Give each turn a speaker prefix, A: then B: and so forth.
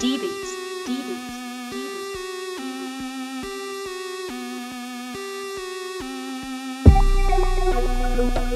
A: DBs, DBs. DBs.